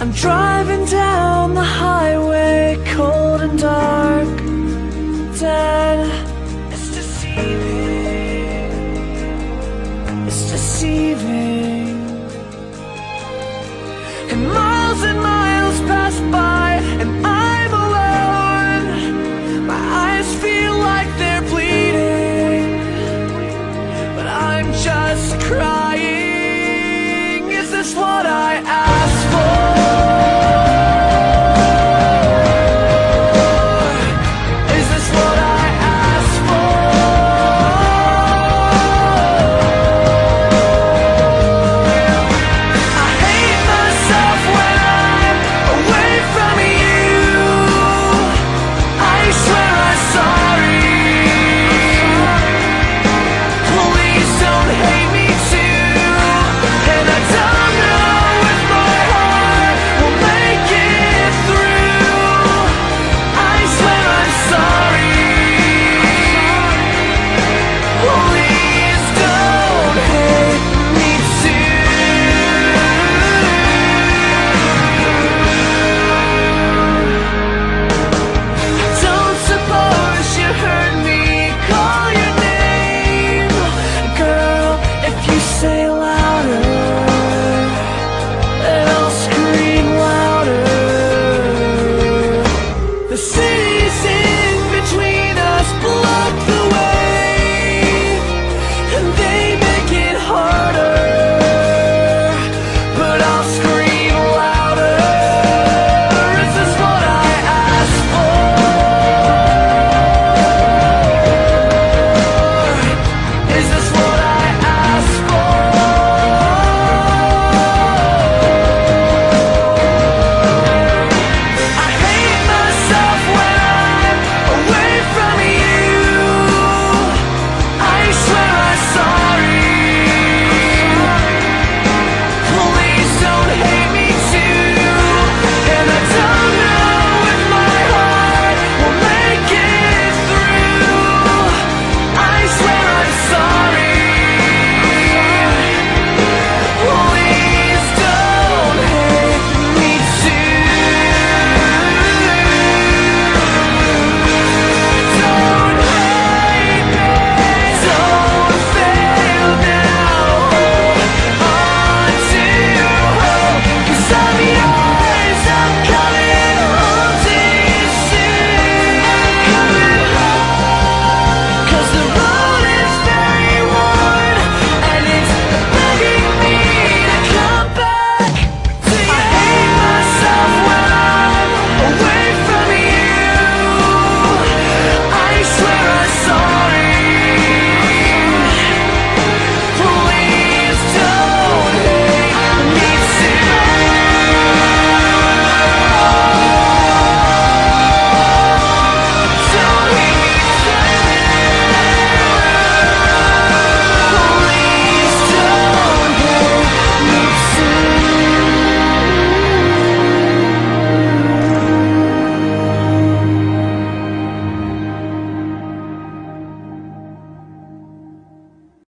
I'm driving down the highway, cold and dark.